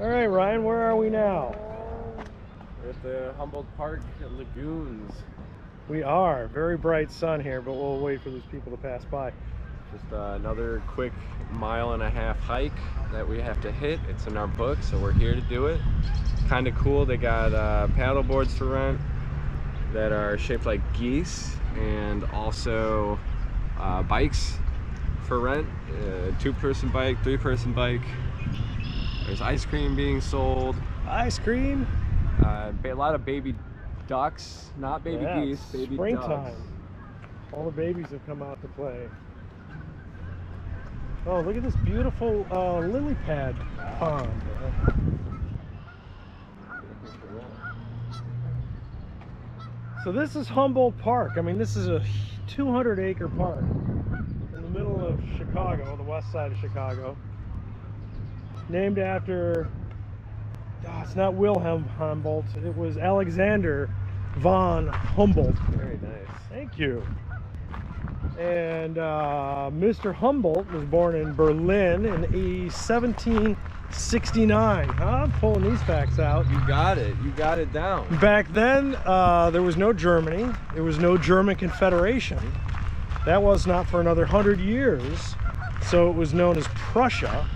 All right, Ryan, where are we now? We're at the Humboldt Park Lagoons. We are. Very bright sun here, but we'll wait for these people to pass by. Just uh, another quick mile and a half hike that we have to hit. It's in our book, so we're here to do it. Kind of cool. They got uh, paddle boards to rent that are shaped like geese and also uh, bikes for rent. Uh, two-person bike, three-person bike. There's ice cream being sold. Ice cream? Uh, a lot of baby ducks, not baby Yeah, geese, baby springtime. ducks. All the babies have come out to play. Oh, look at this beautiful uh, lily pad pond. So this is Humboldt Park. I mean, this is a 200 acre park in the middle of Chicago, the west side of Chicago. Named after, oh, it's not Wilhelm Humboldt, it was Alexander von Humboldt. Very nice. Thank you. And uh, Mr. Humboldt was born in Berlin in 1769. Huh? I'm pulling these facts out. You got it. You got it down. Back then, uh, there was no Germany. There was no German Confederation. That was not for another hundred years. So it was known as Prussia.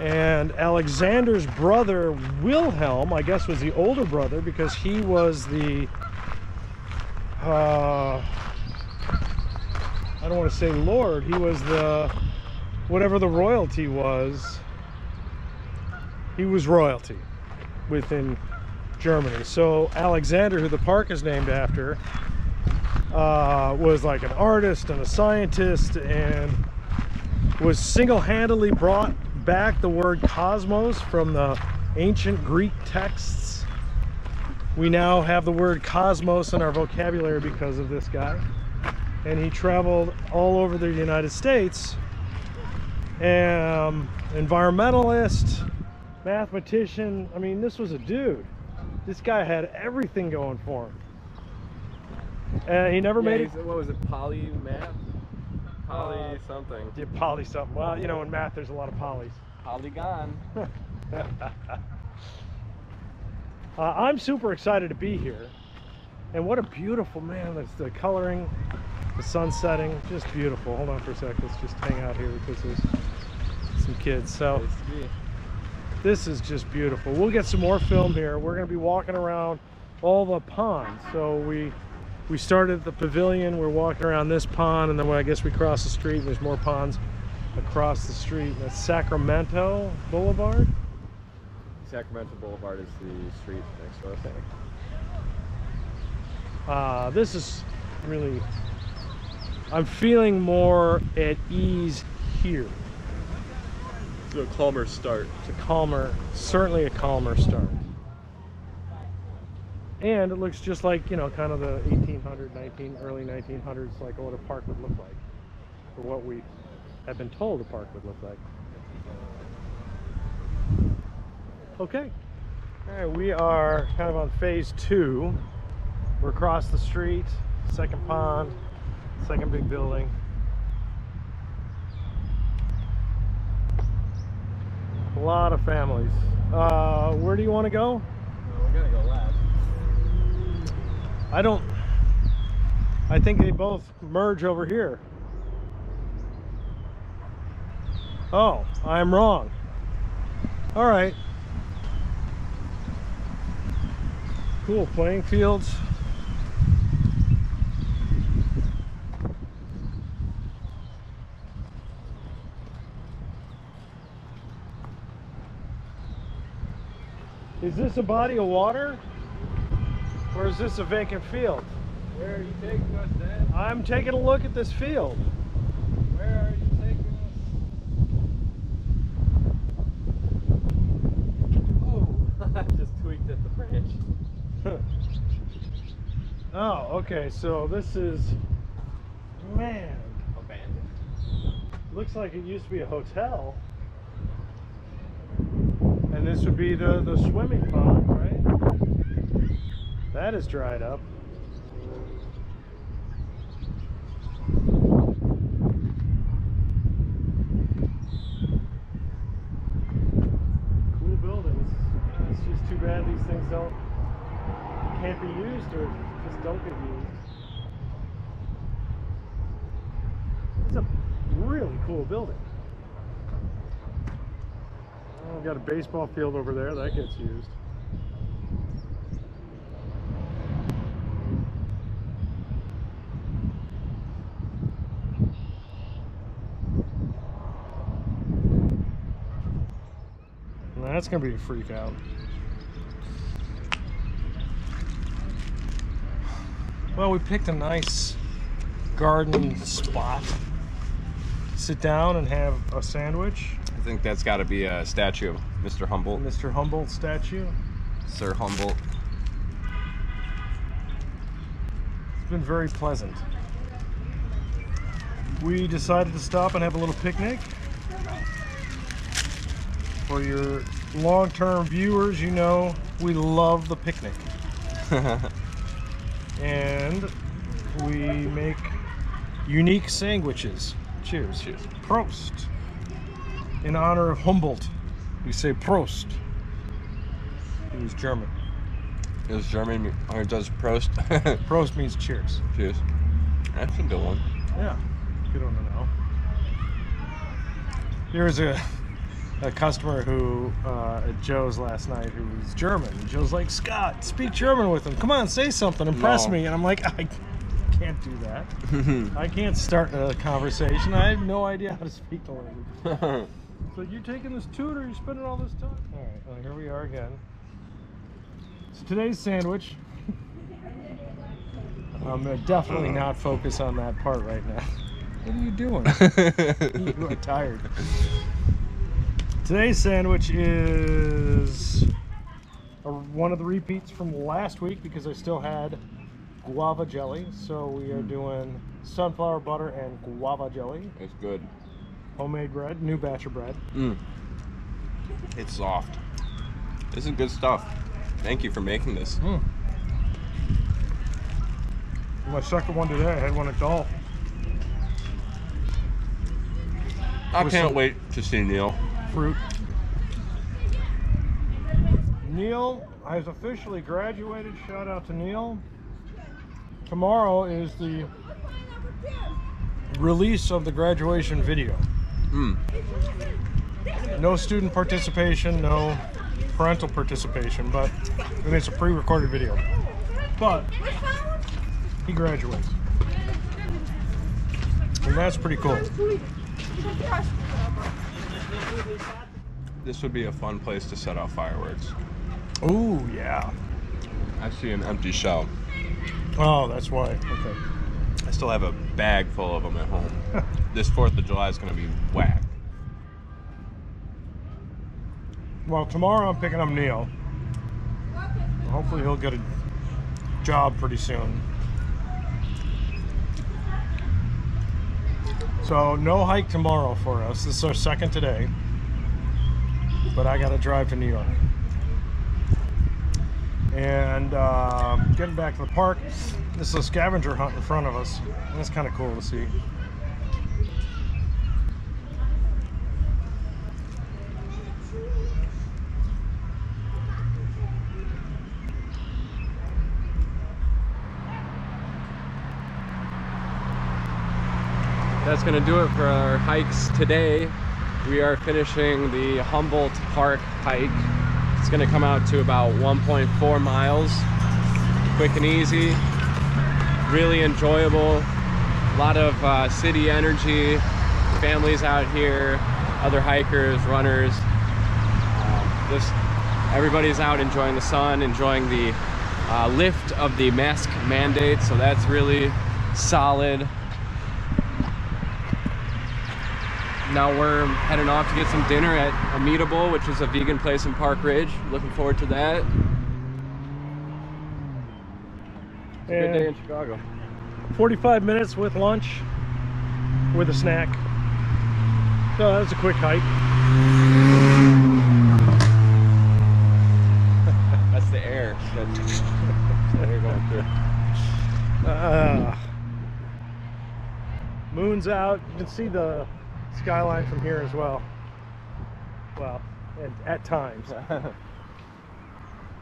And Alexander's brother Wilhelm, I guess, was the older brother because he was the. Uh, I don't want to say lord. He was the whatever the royalty was. He was royalty within Germany. So Alexander, who the park is named after, uh, was like an artist and a scientist and was single-handedly brought back the word cosmos from the ancient Greek texts. We now have the word cosmos in our vocabulary because of this guy. And he traveled all over the United States. Um, environmentalist, mathematician. I mean, this was a dude. This guy had everything going for him. And he never Yeah, made it. What was it? Polymath? Poly Uh, something. Yeah, poly something. Well, you know, in math, there's a lot of polys. Polygon. Uh, I'm super excited to be here. And what a beautiful, man, that's the coloring, the sun setting, just beautiful. Hold on for a sec, let's just hang out here because there's some kids. So Nice to be. this is just beautiful. We'll get some more film here. We're gonna be walking around all the ponds. So we we started at the pavilion, we're walking around this pond, and then I guess we cross the street and there's more ponds across the street. That's Sacramento Boulevard. Sacramento Boulevard is the street next to us. Uh, this is really, I'm feeling more at ease here. So a calmer start. It's a calmer, certainly a calmer start. And it looks just like, you know, kind of the 1800, 19, early 1900s, like what a park would look like. Or what we have been told a park would look like. Okay. All right, we are kind of on phase two. We're across the street, second pond, second big building. A lot of families. Uh, where do you want to go? we're gonna go left. I don't. I think they both merge over here. Oh, I'm wrong. All right. Cool playing fields. Is this a body of water? Or is this a vacant field? Where are you taking us, Dad? I'm taking a look at this field. Where are you taking us? Oh, I just tweaked at the branch. oh, okay. So this is, man, Abandoned. looks like it used to be a hotel. And this would be the, the swimming pond, right? That is dried up. Cool building. It's just too bad these things don't can't be used or just don't get used. It's a really cool building. Oh, we've got a baseball field over there that gets used. That's gonna be a freak out. Well, we picked a nice garden spot. Sit down and have a sandwich. I think that's got to be a statue of Mr. Humboldt, Mr. Humboldt statue. Sir Humboldt. It's been very pleasant. We decided to stop and have a little picnic. For your long-term viewers, you know we love the picnic. and we make unique sandwiches. Cheers. Cheers. Prost. In honor of Humboldt, we say Prost. He was German. It was German, or does Prost. Prost means cheers. Cheers. That's a good one. Yeah, good one to know. There was a a customer who uh, at Joe's last night who was German. And Joe's like, Scott, speak German with him. Come on, say something, impress No. me. And I'm like, I can't do that. I can't start a conversation. I have no idea how to speak the language. So you're taking this tutor, you're spending all this time. All right, well, here we are again. So today's sandwich. I'm gonna definitely not focus on that part right now. What are you doing? you are tired. Today's sandwich is a, one of the repeats from last week because I still had guava jelly. So we are doing sunflower butter and guava jelly, it's good. homemade bread, new batch of bread. Mm. It's soft. This is good stuff. Thank you for making this. Mm. My second one today, I had one at Dolph. I can't some- wait to see Neil. Fruit. Neil has officially graduated. Shout out to Neil. Tomorrow is the release of the graduation video. Mm. No student participation, no parental participation, but it's a pre-recorded video. But he graduates. And that's pretty cool. This would be a fun place to set off fireworks. Oh yeah. I see an empty shell. Oh, that's why. Okay. I still have a bag full of them at home. this 4th of July is going to be whack. Well, tomorrow I'm picking up Neil. Hopefully he'll get a job pretty soon. So no hike tomorrow for us. This is our second today. But I got to drive to New York. And um, getting back to the park, this is a scavenger hunt in front of us. That's kind of cool to see. That's going to do it for our hikes today. We are finishing the Humboldt Park hike. It's going to come out to about 1.4 miles. Quick and easy. Really enjoyable. A lot of uh, city energy. Families out here, other hikers, runners. Uh, just everybody's out enjoying the sun, enjoying the uh, lift of the mask mandate. So that's really solid. Now we're heading off to get some dinner at Immutable, which is a vegan place in Park Ridge. Looking forward to that. It's a good day in Chicago. 45 minutes with lunch, with a snack. So that was a quick hike. That's the air. That's the air going through. Uh, moon's out. You can see the skyline from here as well. Well, and at times. All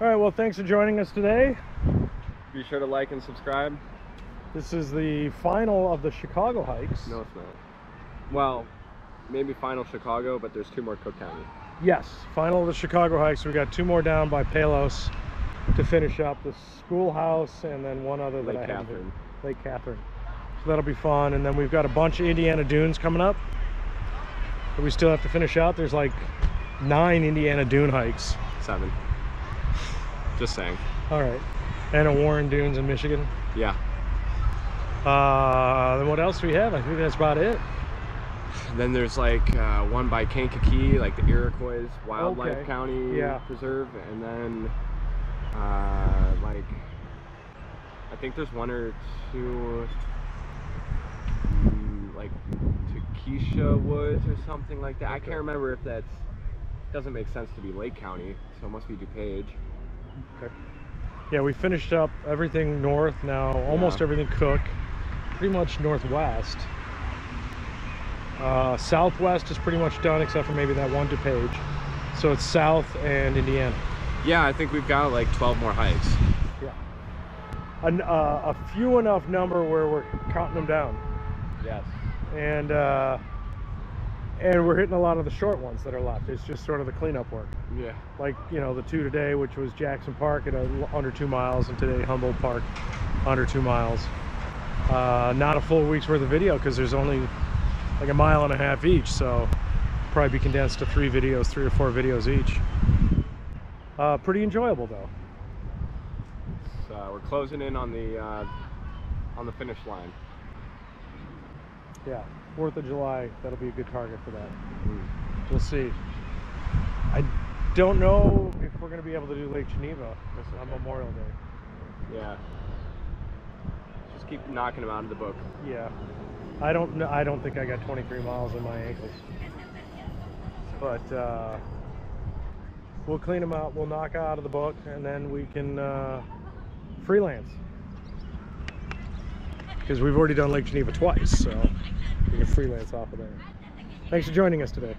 right, well, thanks for joining us today. Be sure to like and subscribe. This is the final of the Chicago hikes. No, it's not. Well, maybe final Chicago, but there's two more Cook County. Yes, final of the Chicago hikes. We got two more down by Palos to finish up the schoolhouse and then one other that I Catherine. Lake Catherine. So that'll be fun. And then we've got a bunch of Indiana dunes coming up that we still have to finish out. There's like nine Indiana dune hikes. Seven. Just saying. All right. And a Warren Dunes in Michigan. Yeah. Uh, then what else do we have? I think that's about it. Then there's like uh, one by Kankakee, like the Iroquois Wildlife Okay. County Yeah. Preserve, and then uh, like I think there's one or two like Takesha Woods or something like that. I can't remember if that's doesn't make sense to be Lake County, so it must be DuPage. Okay. Yeah, we finished up everything north now, almost Yeah. everything Cook, pretty much northwest. Uh, southwest is pretty much done except for maybe that one DuPage. So it's south and Indiana. Yeah, I think we've got like 12 more hikes. Yeah. An, uh, a few enough number where we're counting them down. Yes. And, uh, and we're hitting a lot of the short ones that are left. It's just sort of the cleanup work. Yeah. like you know the two today which was jackson park at a, under two miles and today humboldt park under two miles uh, not a full week's worth of video because there's only like a mile and a half each so probably be condensed to three videos three or four videos each uh, pretty enjoyable though So we're closing in on the uh, on the finish line. Yeah fourth of july that'll be a good target for that Mm. we'll see i don't know if we're going to be able to do lake geneva on memorial day Yeah. Just keep knocking them out of the book. Yeah, I don't know. I don't think I got 23 miles in my ankles, but uh, we'll clean them out. We'll knock out of the book, and then we can uh, freelance because we've already done Lake Geneva twice, so we can freelance off of there. Thanks for joining us today.